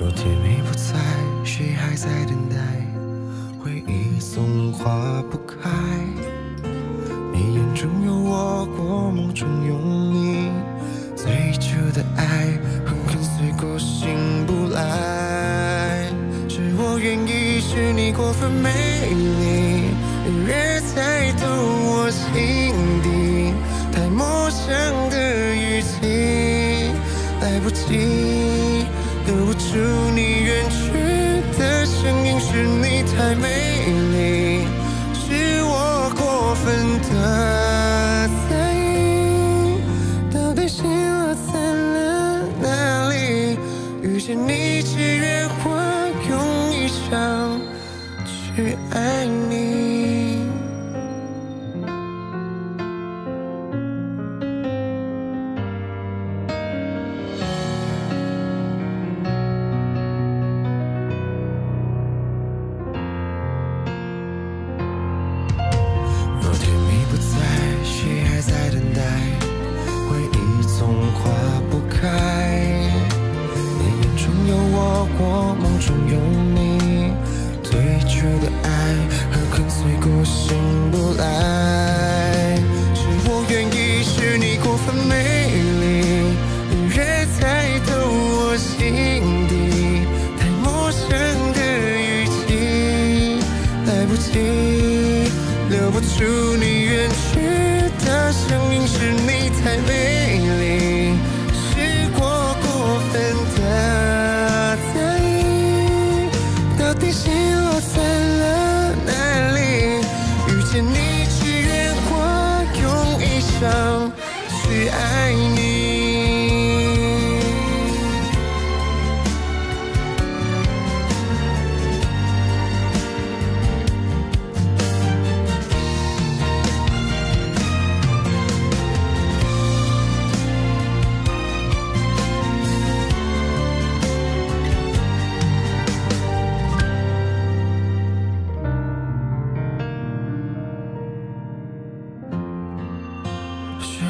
若甜蜜不在，谁还在等待？回忆总化不开。你眼中有我，过梦中有你，最初的爱狠狠碎过，醒不来。是我愿意，是你过分美丽，越猜透我心底太陌生的语气，来不及。留不住你远去的声音，是你太美丽，是我过分的在意。到底心落在了哪里？遇见你，只愿我用一生去爱你。化不开。你眼中有我，我梦中有你，最初的爱狠狠碎过，醒不来。是我愿意，是你过分美丽，越猜透我心底太陌生的语气，来不及。留不住你远去的声音，是你太美丽，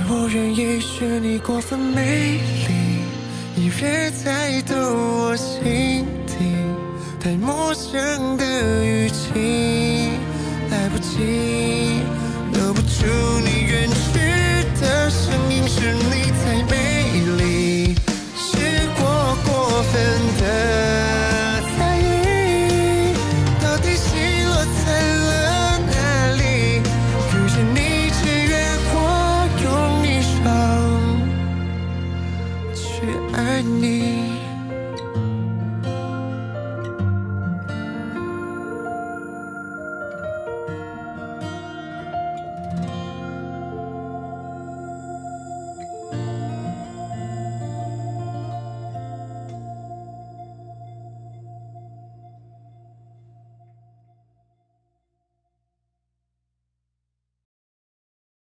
是我愿意，是你过分美丽，你越猜透我心底太陌生的语气，来不及，留不住你 need